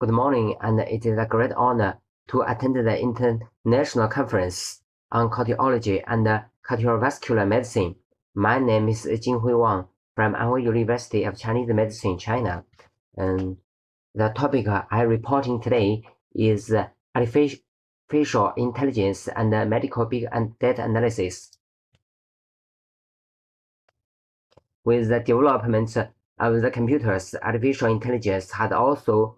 Good morning, and it is a great honor to attend the International Conference on Cardiology and Cardiovascular Medicine. My name is Jinghui Wang from Anhui University of Chinese Medicine, China. And the topic I reporting today is artificial intelligence and medical big data analysis. With the development of the computers, artificial intelligence has also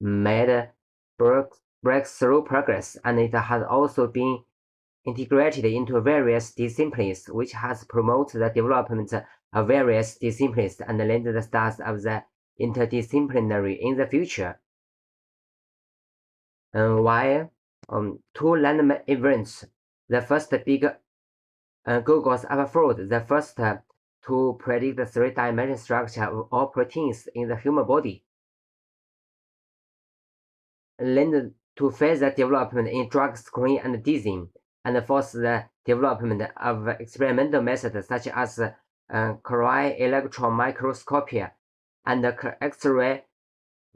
made breakthrough progress, and it has also been integrated into various disciplines, which has promoted the development of various disciplines and laid the stars of the interdisciplinary in the future. And while um, two landmark events, the first big uh, Google's AlphaFold, the first uh, to predict the three-dimensional structure of all proteins in the human body, lend to further development in drug screening and design, and force the development of experimental methods such as uh, cryo-electron microscopy and X-ray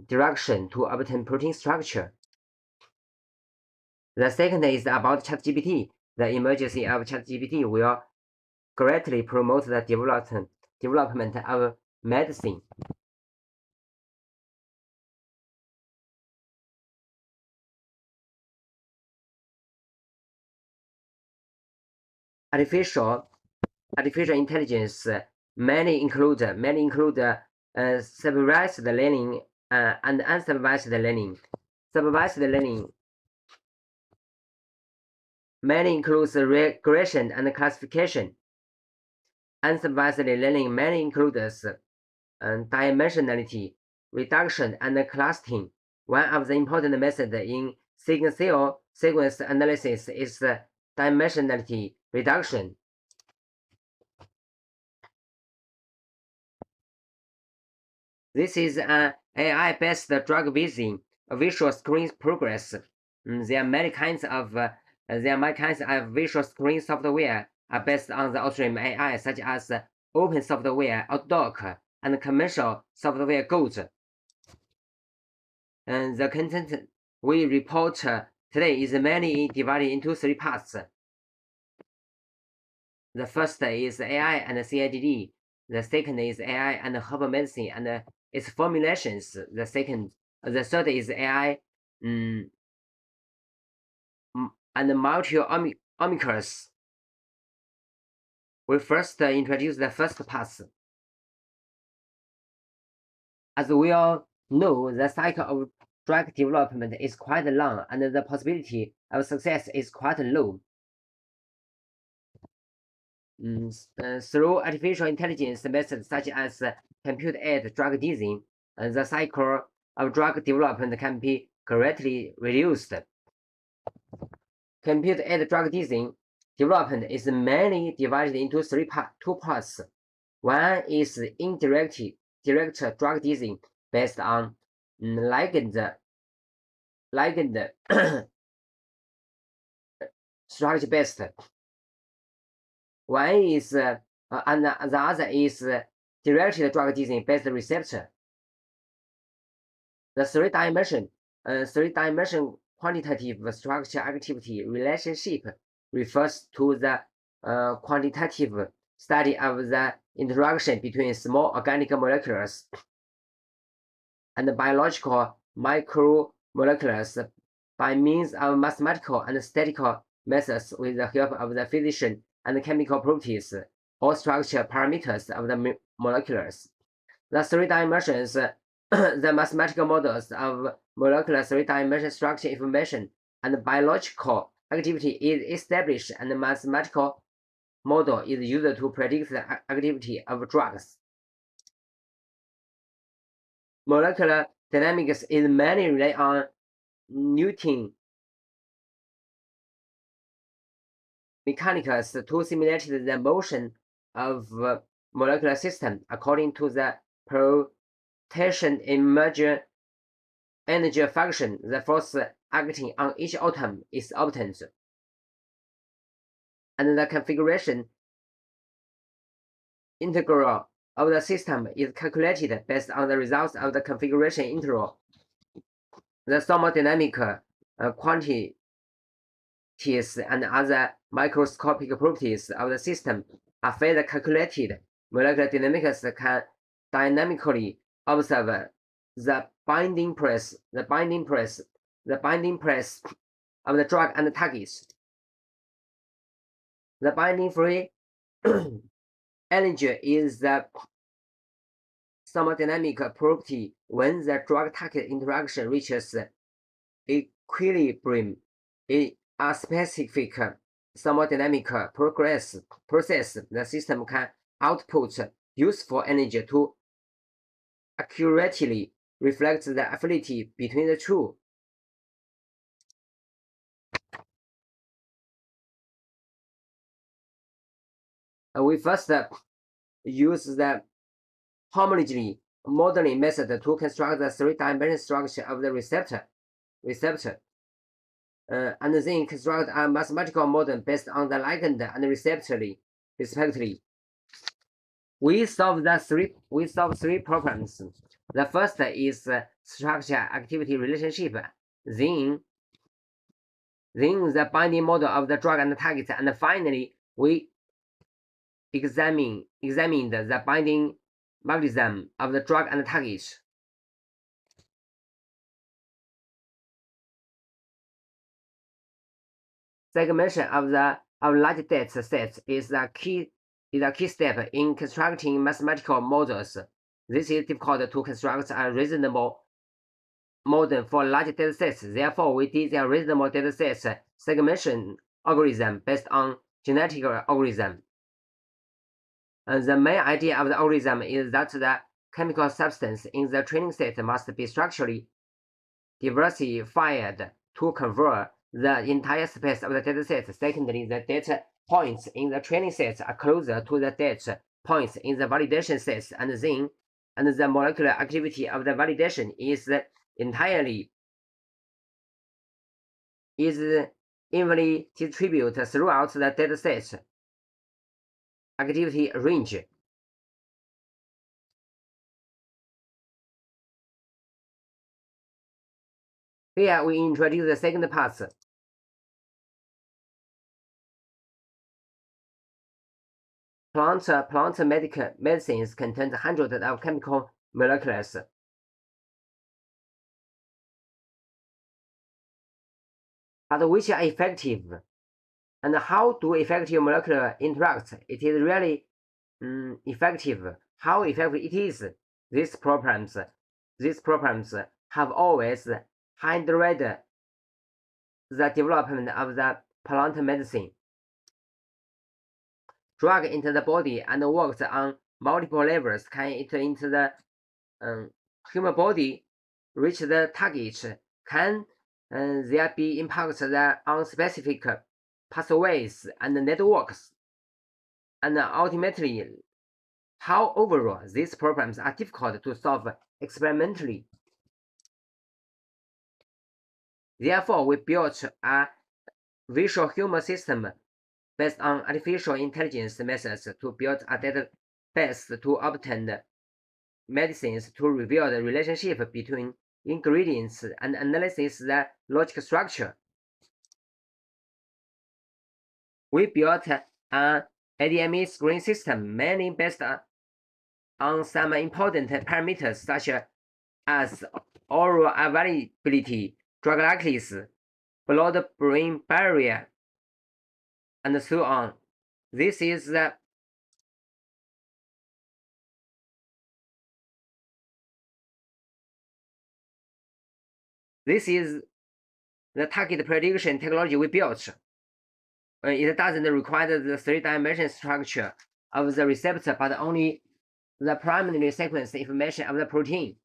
diffraction to obtain protein structure. The second is about ChatGPT. The emergence of ChatGPT will greatly promote the development of medicine. Artificial artificial intelligence many include many include uh, supervised learning uh, and unsupervised learning. Supervised learning many includes regression and classification. Unsupervised learning many includes uh, dimensionality, reduction, and clustering. One of the important methods in sequential sequence analysis is dimensionality reduction. This is uh, an AI-based drug vision uh, visual screen progress. Mm, there are many kinds of uh, there are many kinds of visual screen software are based on the upstream AI, such as open software, AutoDock, and commercial software GOLD. And the content we report today is mainly divided into three parts. The first is AI and CADD. The second is AI and herbal medicine and its formulations. The second, the third is AI um, and multi-omics. We first introduce the first part. As we all know, the cycle of drug development is quite long and the possibility of success is quite low. Mm, through artificial intelligence methods such as computer-aided drug design, uh, the cycle of drug development can be greatly reduced. Computer-aided drug design development is mainly divided into three part, two parts. One is indirect direct drug design based on ligand ligand structure based one is uh, and the other is directed drug design based receptor. The three dimension uh, three dimension quantitative structure activity relationship refers to the uh, quantitative study of the interaction between small organic molecules and biological micromolecules by means of mathematical and statistical methods with the help of the physician and chemical properties or structure parameters of the molecules. The three dimensions, the mathematical models of molecular three-dimensional structure information and biological activity is established and the mathematical model is used to predict the activity of drugs. Molecular dynamics is mainly rely on Newton mechanics to simulate the motion of molecular system according to the emergent energy function. The force acting on each atom is obtained, and the configuration integral of the system is calculated based on the results of the configuration integral. the thermodynamic uh, quantities and other microscopic properties of the system are further calculated. Molecular dynamics can dynamically observe the binding press, the binding press, the binding press of the drug and the targets. The binding free energy is the thermodynamic property when the drug-target interaction reaches equilibrium in a specific thermodynamic progress process, the system can output useful energy to accurately reflect the affinity between the two. we first use the homology modeling method to construct the three-dimensional structure of the receptor, receptor, uh, Uh, and then construct a uh, mathematical model based on the ligand and receptor, respectively. We solve the three we solve three problems. The first is uh, structure activity relationship. Then, then the binding model of the drug and target, and finally we examine examined the binding mechanism of the drug and target. Segmentation of the of large data sets is the key is a key step in constructing mathematical models. This is difficult to construct a reasonable model for large data sets. Therefore, we did a reasonable data set segmentation algorithm based on genetic algorithm. And the main idea of the algorithm is that the chemical substance in the training set must be structurally diversified to cover the entire space of the dataset. Secondly, the data points in the training set are closer to the data points in the validation set, and then and the molecular activity of the validation is entirely is evenly distributed throughout the dataset activity range. Here we introduce the second part. Plant, plant medical medicines contain hundreds of chemical molecules. But which are effective and how do effective molecular interact? It is really um, effective. How effective it is? These problems, these problems have always hindered the development of the plant medicine. Drug into the body and works on multiple levels can it into the um, human body, reach the target, can uh, there be impact on specific pathways and networks, and ultimately how overall these problems are difficult to solve experimentally. Therefore, we built a visual human system based on artificial intelligence methods to build a database to obtain medicines to reveal the relationship between ingredients and analyze the logic structure. We built an ADME screen system mainly based on some important parameters such as oral availability, drug likeness, blood-brain barrier, and so on. This is the This is the target prediction technology we built. Uh, it doesn't require the three-dimensional structure of the receptor, but only the primary sequence information of the protein.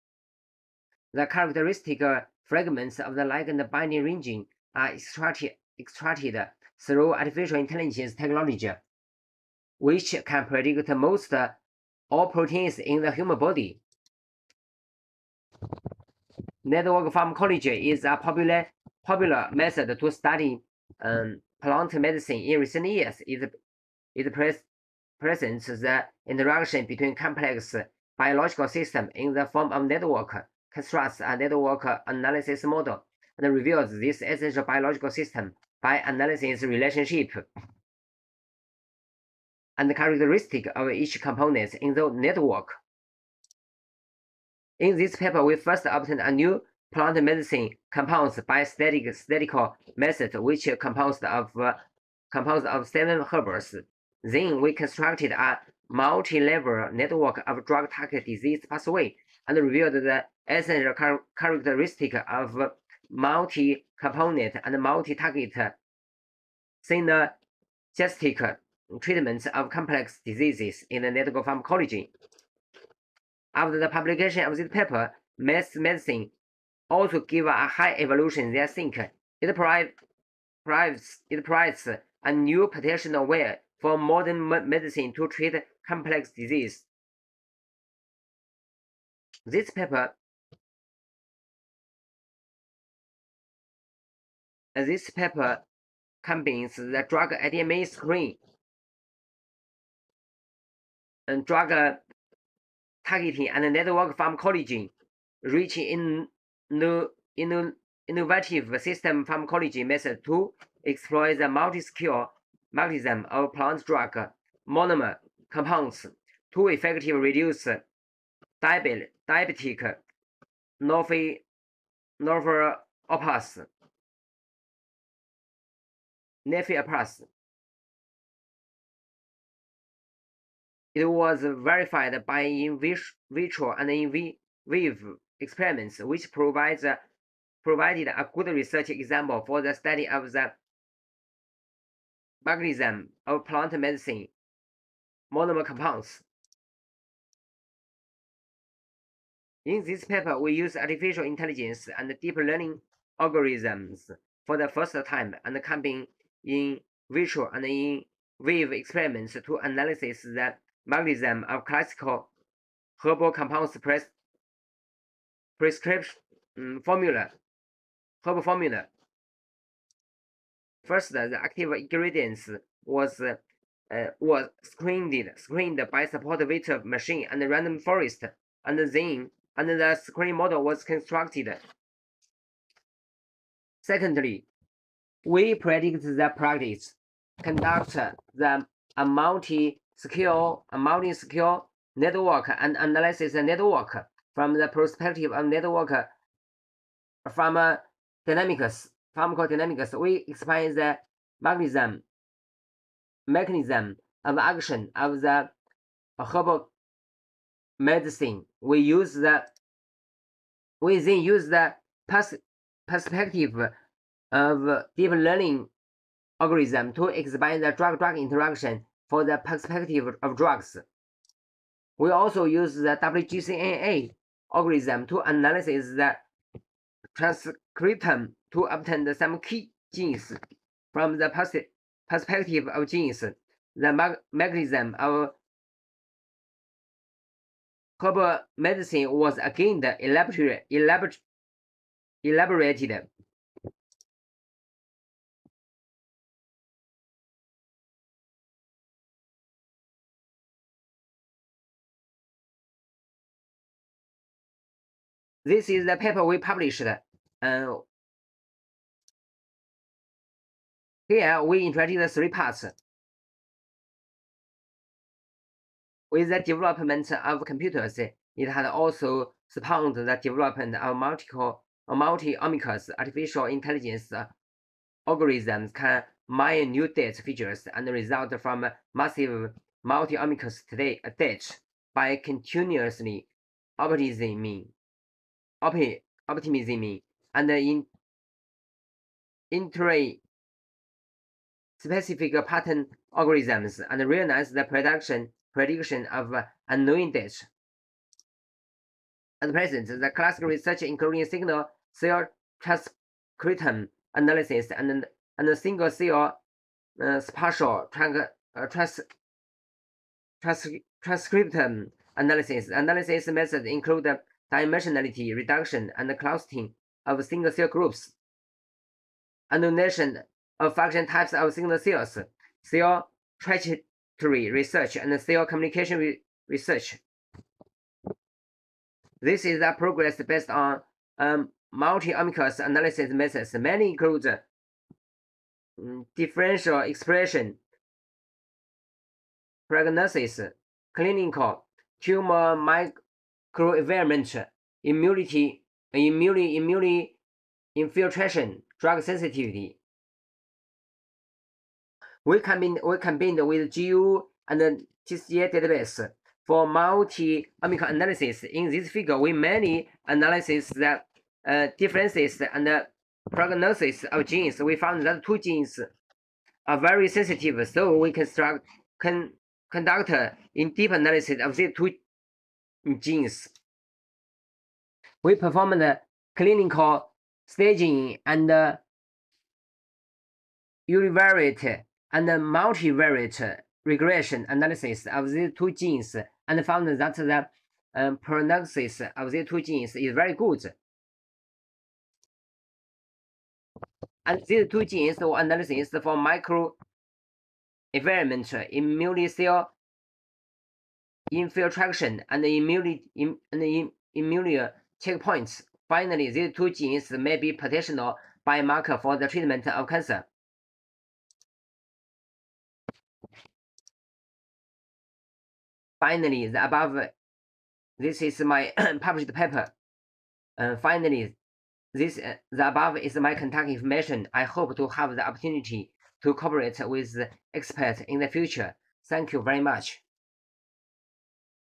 The characteristic fragments of the ligand binding region are extracted, extracted through artificial intelligence technology, which can predict most all proteins in the human body. Network pharmacology is a popular popular method to study um, plant medicine in recent years it, it pres presents the interaction between complex biological systems in the form of network constructs a network analysis model and reveals this essential biological system by analyzing its relationship and characteristic of each component in the network. In this paper, we first obtained a new plant medicine compounds by static statistical method, which composed of uh, composed of seven herbs. Then we constructed a multi-level network of drug target disease pathway and revealed the essential char characteristic of multi-component and multi-target synergistic treatments of complex diseases in the network pharmacology. After the publication of this paper, mass medicine also give a high evolution they think. It provides, it provides a new potential way for modern medicine to treat complex disease. This paper uh, this paper combines the drug ADME screen and drug targeting and network pharmacology, rich in no, in, innovative system pharmacology method to explore the multi-scale mechanism of plant drug monomer compounds to effectively reduce diabetic, nephropathy. Nephropathy. It was verified by in vitro and in vivo experiments, which provides provided a good research example for the study of the mechanism of plant medicine monomer compounds. In this paper, we use artificial intelligence and deep learning algorithms for the first time and combine in vitro and in vivo experiments to analyze the mechanism of classical herbal compounds pres prescription um, formula, herbal formula. First, the active ingredients was uh, was screened screened by support vector machine and random forest, and then and the screen model was constructed. Secondly, we predict the practice, conduct the a multi-scale a multi-scale network and analysis network from the perspective of network from uh, dynamics, pharmacodynamics, we explain the mechanism, mechanism of action of the herbal medicine. We use the we then use the pers perspective of deep learning algorithm to explain the drug-drug interaction for the perspective of drugs. We also use the WGCNA algorithm to analyze the transcriptome to obtain some key genes from the perspective of genes. The mechanism of herbal medicine was again elaborated. elaborated. This is the paper we published. Uh, here we introduced three parts. With the development of computers, it had also spawned the development of multiple multi-omics artificial intelligence algorithms can mine new data features and result from massive multi-omics data by continuously optimizing opti optimism and in entry specific pattern algorithms and realize the production prediction of unknown data. At present, the classical research including signal cell transcriptome analysis and, and single cell uh, spatial trans, uh, trans, trans, transcriptome analysis. Analysis methods include dimensionality reduction and clustering of single cell groups, annihilation of function types of single cells, cell trajectory research, and cell communication re research. This is a progress based on um, multi-omics analysis methods. Many include um, differential expression, prognosis, clinical, tumor microenvironment, immunity, immunity infiltration, drug sensitivity. We combined, we combined with GEO and TCGA database for multi-omic analysis. In this figure, we mainly analysis the uh, differences and the prognosis of genes. We found that two genes are very sensitive, so we construct, can conduct in deep analysis of these two genes. We performed the clinical staging and univariate and multivariate regression analysis of these two genes and found that the um, prognosis of these two genes is very good. And these two genes were analysis for micro environment, immune cell infiltration, and immune, and immune checkpoints. Finally, these two genes may be potential biomarker for the treatment of cancer. Finally, the above, this is my published paper. Uh, finally, this uh, the above is my contact information. I hope to have the opportunity to cooperate with experts in the future. Thank you very much.